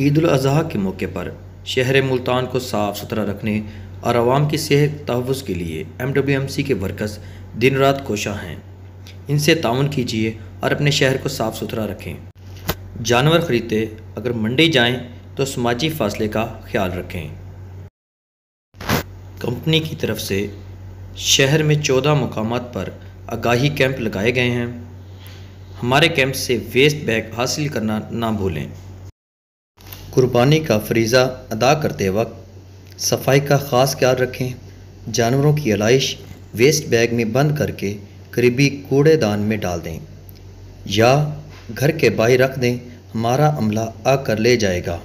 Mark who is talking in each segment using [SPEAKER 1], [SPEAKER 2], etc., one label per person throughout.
[SPEAKER 1] ईद अज़हा के मौके पर शहर मुल्तान को साफ़ सुथरा रखने और आवाम की सेहत तहफ़ के लिए एम डब्ल्यू एम सी के वर्कर्स दिन रात कोशा हैं। इनसे ताउन कीजिए और अपने शहर को साफ़ सुथरा रखें। जानवर ख़रीदते अगर मंडी जाएँ तो समाजी फासले का ख्याल रखें। कंपनी की तरफ़ से शहर में चौदह मकाम पर आगाही कैंप लगाए गए हैं। हमारे कैंप से वेस्ट बैग हासिल करना ना भूलें। कुर्बानी का फरीज़ा अदा करते वक्त सफ़ाई का ख़ास ख्याल रखें। जानवरों की आलाइश वेस्ट बैग में बंद करके करीबी कूड़ेदान में डाल दें या घर के बाहर रख दें। हमारा अमला आकर ले जाएगा।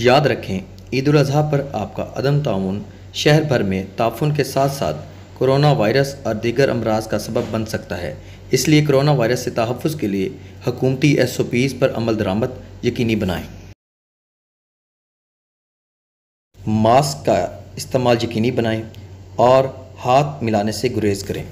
[SPEAKER 1] याद रखें, ईद अजहा पर आपका अदम ताउन शहर भर में ताफुन के साथ साथ कोरोना वायरस और दीगर अमराज का सबब बन सकता है। इसलिए कोरोना वायरस से तहफ़ के लिए हकूमती एस ओ पीज़ पर अमल दरामद यकीनी बनाएँ। मास्क का इस्तेमाल यकीनी बनाएँ और हाथ मिलाने से गुरेज करें।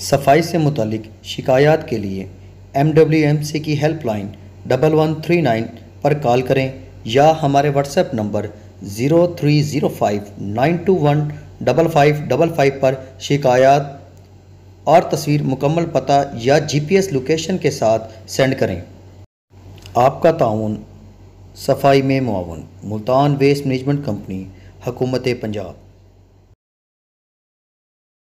[SPEAKER 1] सफ़ाई से मुतलिक शिकायत के लिए एम डब्ल्यू एम सी की helpline double one three nine पर कॉल करें या हमारे WhatsApp number zero three zero five nine two one double five double five पर शिकायत और तस्वीर, मुकम्मल पता या जीपीएस लोकेशन के साथ सेंड करें। आपका ताउन सफ़ाई में मुआवन मुल्तान वेस्ट मैनेजमेंट कंपनी हकूमत पंजाब।